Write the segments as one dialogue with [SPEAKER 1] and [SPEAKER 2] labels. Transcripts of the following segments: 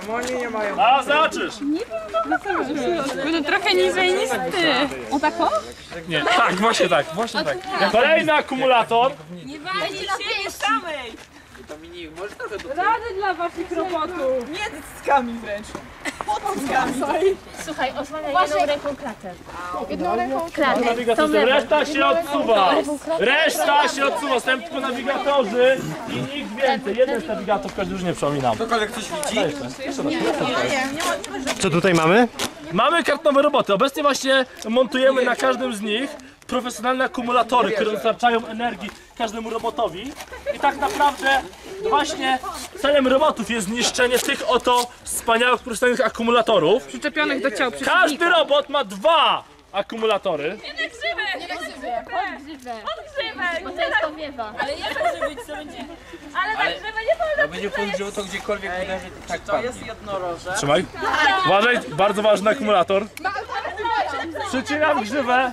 [SPEAKER 1] Czemu oni nie mają?
[SPEAKER 2] A zobaczysz!
[SPEAKER 3] No trochę niżej niż ty. O tak o?
[SPEAKER 2] Nie, tak, właśnie tak, właśnie tak. Kolejny akumulator.
[SPEAKER 1] Dominik, może trochę do
[SPEAKER 3] Rady dla waszych robotów.
[SPEAKER 1] Nie cyckami wręcz.
[SPEAKER 4] Słuchaj, osłaniaj jedną ręką klatę. Jedną ręką klatę.
[SPEAKER 2] Reszta się odsuwa. Reszta się odsuwa, jestem tylko nawigatorzy i nikt więcej. Jeden jest nawigator, każdy już nie przypominam.
[SPEAKER 1] Ktokolwiek coś widzi?
[SPEAKER 5] Co tutaj mamy?
[SPEAKER 2] Mamy kartnowe roboty. Obecnie właśnie montujemy na każdym z nich profesjonalne akumulatory, które dostarczają energii każdemu robotowi. I tak naprawdę właśnie celem robotów jest zniszczenie tych oto wspaniałych profesjonalnych akumulatorów.
[SPEAKER 3] Przyczepionych do ciał
[SPEAKER 2] Każdy robot ma dwa akumulatory.
[SPEAKER 4] Bo to jest powiewa.
[SPEAKER 1] Jak będzie podgrzewał to gdziekolwiek uderzy, to tak To jest jednoroże.
[SPEAKER 2] Trzymaj. Uważaj, bardzo ważny akumulator. Przycinam grzywę.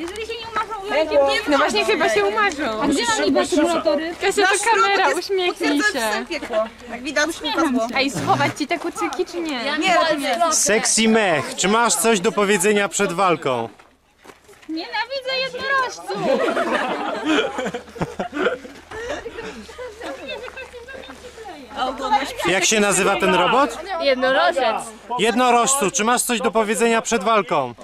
[SPEAKER 4] się
[SPEAKER 2] trzymało.
[SPEAKER 3] No właśnie chyba się umarzą. A gdzie nam niby akumulatory? Kasia, to kamera, uśmiechnij się.
[SPEAKER 6] piekło. Jak widać, uśmiecham
[SPEAKER 3] Ej, schować ci te kucyki czy nie?
[SPEAKER 4] Nie, nie.
[SPEAKER 5] Sexy mech, czy masz coś do powiedzenia przed walką?
[SPEAKER 3] Nienawidzę jednorożców.
[SPEAKER 5] Jak się nazywa ten robot?
[SPEAKER 4] Jednorożec.
[SPEAKER 5] Jednorożcu, czy masz coś do powiedzenia przed walką?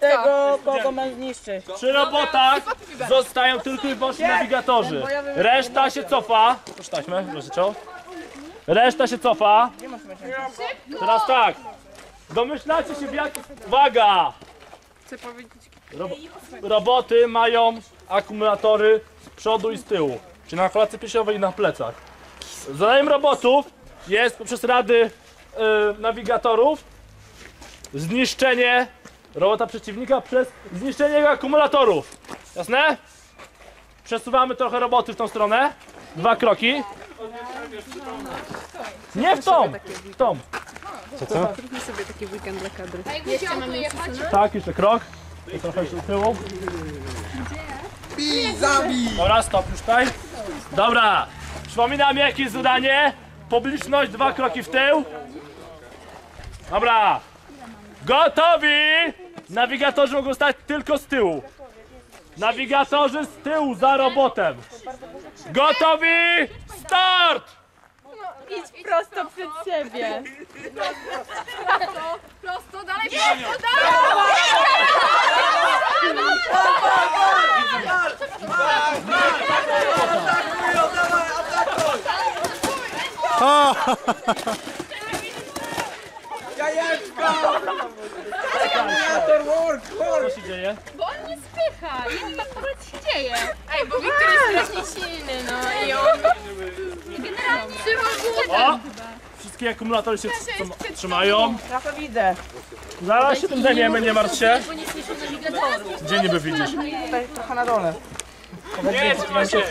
[SPEAKER 1] Tego, kogo mam zniszczyć.
[SPEAKER 2] Przy robotach zostają tylko i wyłącznie nawigatorzy. Reszta się cofa. Proszę taśmę, proszę cię. Reszta się cofa. Teraz tak. Domyślacie się w jaki... Uwaga!
[SPEAKER 3] Chcę powiedzieć.
[SPEAKER 2] Robo roboty mają akumulatory z przodu i z tyłu. Czyli na klatce piersiowej i na plecach. Zadaniem robotów jest poprzez rady y, nawigatorów zniszczenie robota przeciwnika przez zniszczenie jego akumulatorów. Jasne? Przesuwamy trochę roboty w tą stronę. Dwa kroki. Nie w tą! W tą. Tak, jeszcze krok. I trochę jeszcze do tyłu. Dobra, stop już tutaj. Dobra. Przypominam jakie jest zadanie. Publiczność, dwa kroki w tył. Dobra. Gotowi! Nawigatorzy mogą stać tylko z tyłu. Nawigatorzy z tyłu za robotem. Gotowi! Start!
[SPEAKER 3] Idź prosto przed siebie.
[SPEAKER 5] O!
[SPEAKER 2] Co się dzieje?
[SPEAKER 3] Bo on nie spycha. Nie wiem, co się dzieje. Ej, bo Wiktor jest strasznie silny, no i on... Generalnie trzyma
[SPEAKER 2] O! Wszystkie akumulatory się tr- trzymają.
[SPEAKER 1] Trochę widzę.
[SPEAKER 2] Zaraz się tym zajmiemy, nie martw się. Gdzie niby widzisz?
[SPEAKER 1] Tutaj trochę na dole. Nie, to się.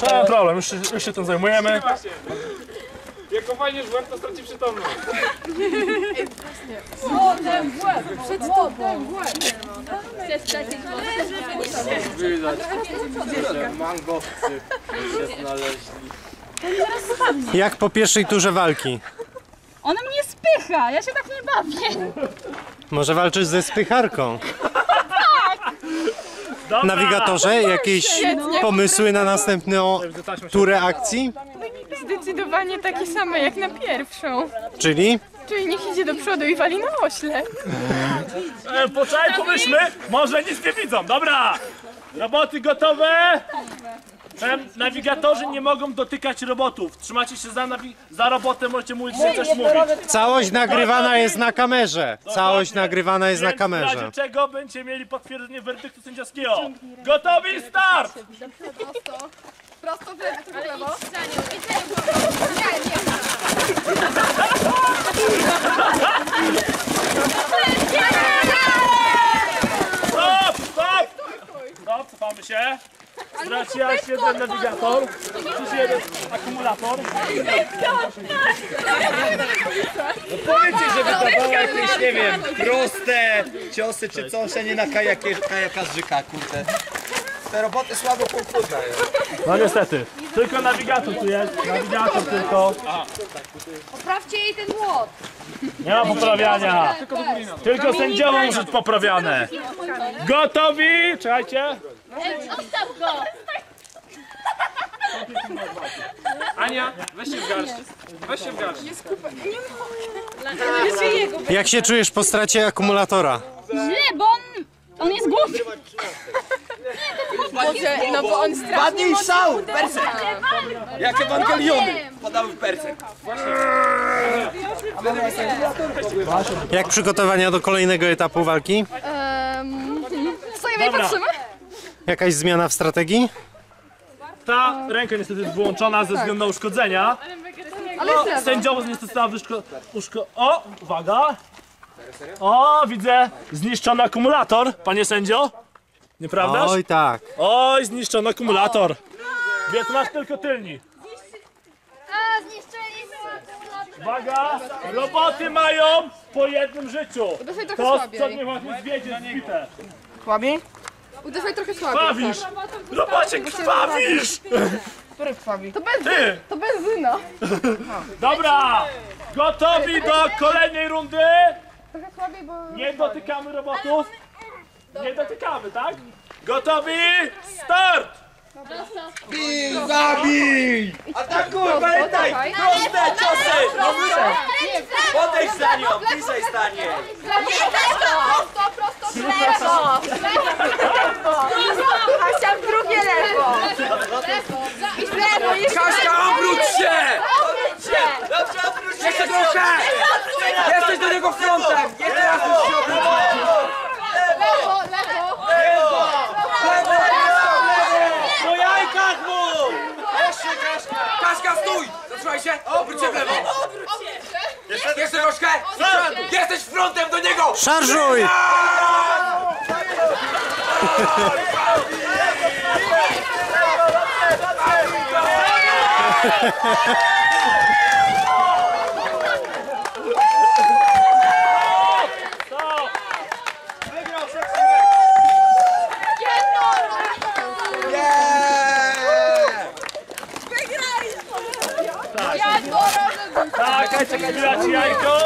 [SPEAKER 2] Żaden problem, już się, już się tym zajmujemy.
[SPEAKER 7] Jak fajnie żłem, to straci przytomność.
[SPEAKER 4] Chcesz stracić?
[SPEAKER 1] Widać, że mangowcy się znaleźli.
[SPEAKER 5] Jak po pierwszej turze walki?
[SPEAKER 3] Ona mnie spycha, ja się tak nie bawię.
[SPEAKER 5] Może walczysz ze spycharką?
[SPEAKER 2] Dobra.
[SPEAKER 5] Nawigatorze, jakieś pomysły na następną turę akcji?
[SPEAKER 3] Zdecydowanie takie same jak na pierwszą.
[SPEAKER 5] Czyli?
[SPEAKER 3] Czyli niech idzie do przodu i wali na ośle.
[SPEAKER 2] E, poczekaj, pomyślmy, może nic nie widzą. Dobra, roboty gotowe. Em, Nawigatorzy nie mogą dotykać robotów. Trzymacie się za, nawi- za robotem, możecie mówić, że coś mówić.
[SPEAKER 5] Całość nagrywana jest na kamerze. Całość nagrywana jest na
[SPEAKER 2] Więc w
[SPEAKER 5] kamerze.
[SPEAKER 2] razie czego będziecie mieli potwierdzenie werdyktu sędziowskiego. Gotowi, start!
[SPEAKER 4] prosto w lewo, w lewo. Po prostu.
[SPEAKER 2] Nie, nie. Stop, stop! Stop, cofamy się. Straciła się ten nawigator. Przyszedł jeden akumulator.
[SPEAKER 1] No powiedzcie, żeby to było jakieś, nie wiem, proste ciosy czy coś, a nie na kajakie, kajaka z rzeka, kurde. Te roboty słabo konkluzjają.
[SPEAKER 2] No niestety, tylko nawigator tu jest, nawigator tylko.
[SPEAKER 3] Poprawcie jej ten młot.
[SPEAKER 2] Nie ma poprawiania. Tylko sędziowo musi być poprawiane. Gotowi? Czekajcie.
[SPEAKER 3] Zostaw go!
[SPEAKER 7] Ania, weź się w garść. Weź się w garść.
[SPEAKER 5] Jak się czujesz po stracie akumulatora?
[SPEAKER 3] Źle, bo on... On jest głupi.
[SPEAKER 4] No bo on stracił.
[SPEAKER 1] Padnij szał! Persek! Jak Ewangeliony padały w persek.
[SPEAKER 5] Jak przygotowania do kolejnego etapu walki?
[SPEAKER 4] Stajemy i
[SPEAKER 2] Dobra.
[SPEAKER 4] patrzymy.
[SPEAKER 5] Jakaś zmiana w strategii?
[SPEAKER 2] Ta ręka niestety jest wyłączona ze względu na uszkodzenia. No, sędziowo niestety została wyszko... Uszko... O, uwaga. O, widzę zniszczony akumulator, panie sędzio. Nieprawdaż?
[SPEAKER 5] Oj tak.
[SPEAKER 2] Oj, zniszczony akumulator. Więc masz tylko tylni.
[SPEAKER 3] A, zniszczyli
[SPEAKER 2] Uwaga, roboty mają po jednym życiu.
[SPEAKER 4] Uderzaj trochę
[SPEAKER 2] To,
[SPEAKER 4] słabiej.
[SPEAKER 2] co nie ładnie zwiedzie, zbite.
[SPEAKER 6] Słabi?
[SPEAKER 4] Uderzaj trochę słabiej.
[SPEAKER 2] Krwawisz! Robocie, krwawisz!
[SPEAKER 6] Który krwawi?
[SPEAKER 4] To, benzy...
[SPEAKER 2] Ty!
[SPEAKER 4] to benzyna.
[SPEAKER 2] Dobra! Gotowi do kolejnej rundy?
[SPEAKER 4] Trochę słabiej, bo...
[SPEAKER 2] Nie dotykamy robotów. Nie dotykamy, tak? Gotowi? Start!
[SPEAKER 1] Bij, zabij! Atakuj, pamiętaj! Proste ciosy! Podejdź za nią, bliżej stanie!
[SPEAKER 4] Prosto, prosto, prosto.
[SPEAKER 6] Kasia w drugie lewo! I w lewo, jeszcze
[SPEAKER 1] Kasia, obróć się! Obróć się! Dobrze, obróć się! Jeszcze trochę! Jesteś do niego frontem! Jeszcze raz już się obróć!
[SPEAKER 4] Lewo, lewo.
[SPEAKER 1] Po jajkach mu! Kaśka, stój! Zatrzymaj się! Obróć się w lewo! Jeszcze troszkę! Jesteś frontem do niego!
[SPEAKER 5] Szarżuj!
[SPEAKER 2] Stop! Tak, czekaj, czekaj, zbierać jajko.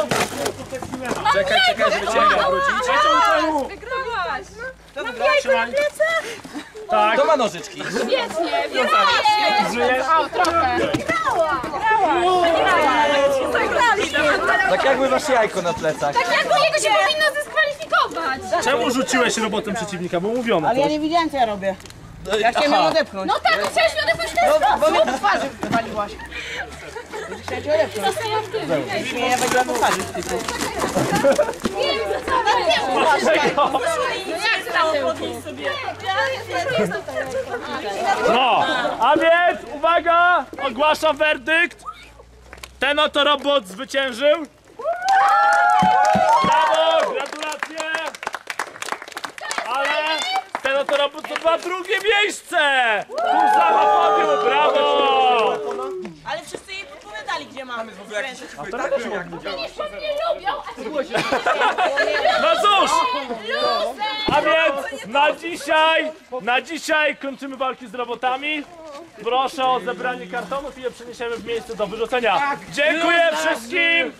[SPEAKER 1] Czekaj, czekaj, żeby cię nie obrócić.
[SPEAKER 3] Wygrałaś.
[SPEAKER 2] Trzymaj. Tak,
[SPEAKER 1] Kto ma nożyczki?
[SPEAKER 3] Świetnie,
[SPEAKER 2] żyjesz?
[SPEAKER 4] O, trochę.
[SPEAKER 1] Tak jakby masz jajko na plecach.
[SPEAKER 3] Jak jego się powinno dyskwalifikować?
[SPEAKER 2] Czemu rzuciłeś robotem przeciwnika? Bo mówiono
[SPEAKER 6] Ale ja nie widziałem co ja robię. Ja chciałem ją odepchnąć.
[SPEAKER 3] No tak, no chciałeś mi odepchnąć ten
[SPEAKER 6] No, twarzy waliłaś. Chciałem cię. Nie, twarzy. typu.
[SPEAKER 2] Dlaczego?
[SPEAKER 3] Jak na tyłku?
[SPEAKER 2] No, a więc uwaga, ogłaszam werdykt. Ten oto robot zwyciężył. Brawo, gratulacje. Ale ten oto robot to ma drugie miejsce. Tu sama brawo.
[SPEAKER 6] Ale wszyscy jej podpowiadali, gdzie mamy.
[SPEAKER 3] Nie lubią,
[SPEAKER 2] No cóż, a więc na dzisiaj, na dzisiaj kończymy walki z robotami. Proszę o zebranie kartonów i je przeniesiemy w miejsce do wyrzucenia. Dziękuję wszystkim.